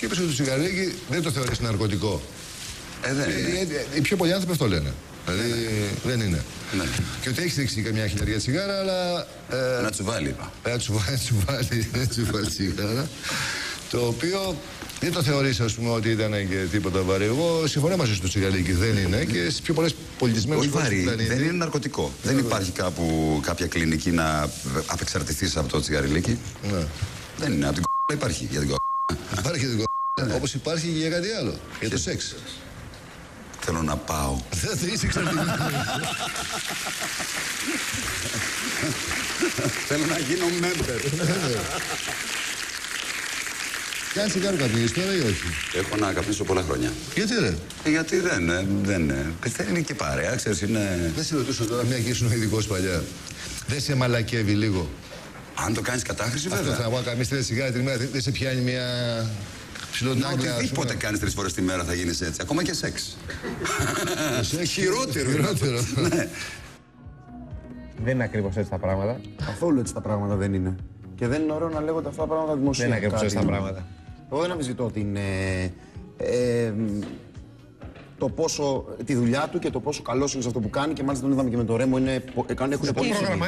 Και είπε ότι το τσιγαράκι δεν το θεωρείς ναρκωτικό. Ε, δεν είναι. Ε, ε, Οι πιο πολλοί άνθρωποι αυτό λένε. Δηλαδή δεν είναι. Ναι. Και ότι έχεις ρίξει καμιά χιλιαριά τσιγάρα, αλλά. Ε, Να τσουβάλι είπα. να του βάλει, του βάλει, να του βάλει τσιγάρα. Το οποίο δεν το θεωρείς ας πούμε ότι ήταν και τίποτα βαρύ. Εγώ συμφωνώ μαζί σου το τσιγαρίκι δεν είναι και στις πιο πολλές πολιτισμένες Όχι χώρες του βαρύ, πλανήτη. δεν είναι ναρκωτικό. Δεν υπάρχει κάπου κάποια κλινική να απεξαρτηθείς από το τσιγαριλίκι. Ναι. Δεν είναι. Από την κ***α υπάρχει για την κ***α. Υπάρχει και το Όπως υπάρχει και για κάτι άλλο. Για το σεξ. Θέλω να πάω. Δεν θα είσαι εξαρτημένο. Θέλω να γίνω member. Κάνει τσιγάρο καπνίζει τώρα ή όχι; Έχω να καπνίσω πολλά χρόνια. Γιατί ρε; Ε, γιατί δεν, ε, δεν ε, δεν είναι και παρέα, ξέρεις, είναι... Δεν σε ρωτήσω τώρα, μια και ήσουν ο ειδικός παλιά. Δεν σε μαλακεύει λίγο. Αν το κάνεις κατάχρηση, Αυτό βέβαια. θα πω, καμία τρία τσιγάρα την ημέρα, δεν σε πιάνει μια Να, ψιλοτάγκλα. οτιδήποτε κάνεις τρεις φορές τη μέρα θα γίνεις έτσι. Ακόμα και σεξ. Χειρότερο. Χειρότερο. Ναι. Δεν είναι ακριβώς έτσι τα πράγματα. Καθόλου έτσι τα πράγματα δεν είναι. Και δεν είναι ωραίο να λέγονται αυτά τα πράγματα δημοσία. Δεν είναι ακριβώς κάτι. έτσι τα πράγματα. Εγώ δεν αμφισβητώ την, ε, ε, το πόσο, τη δουλειά του και το πόσο καλό είναι σε αυτό που κάνει και μάλιστα τον είδαμε και με το Ρέμο. Είναι, πο- ε, κάνουν- έχουν πολύ πρόγραμμα